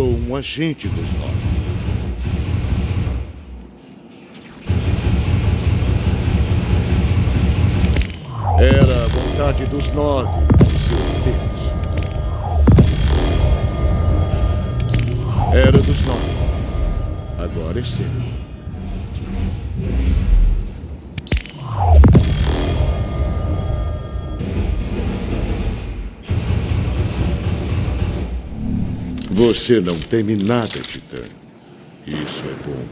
um agente dos nove. Era a vontade dos nove de ser Deus. Era dos nove. Agora é seu. Você não teme nada, Titã. Isso é bom.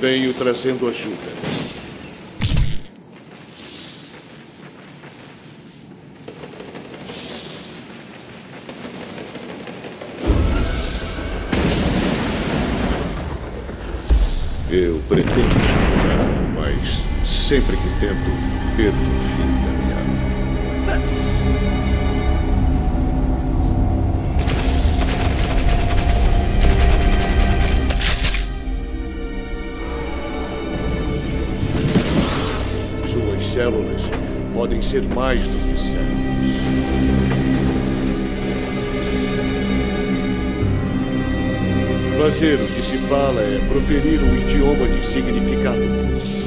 Venho trazendo ajuda. Eu pretendo mas sempre que tento, perco o fim da meada. Suas células podem ser mais do que células. Fazer o que se fala é proferir um idioma de significado.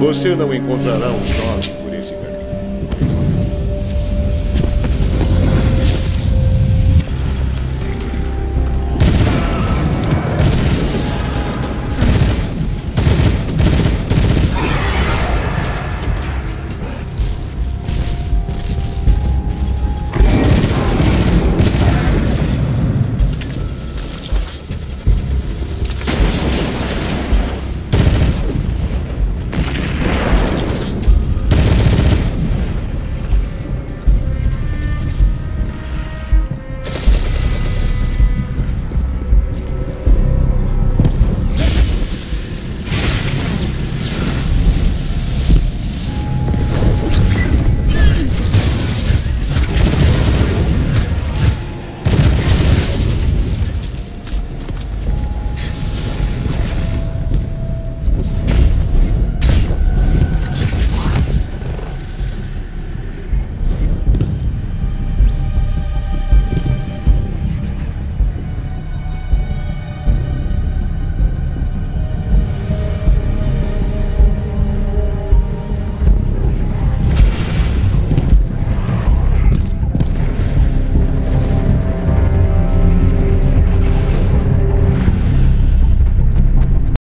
Você não encontrará os nove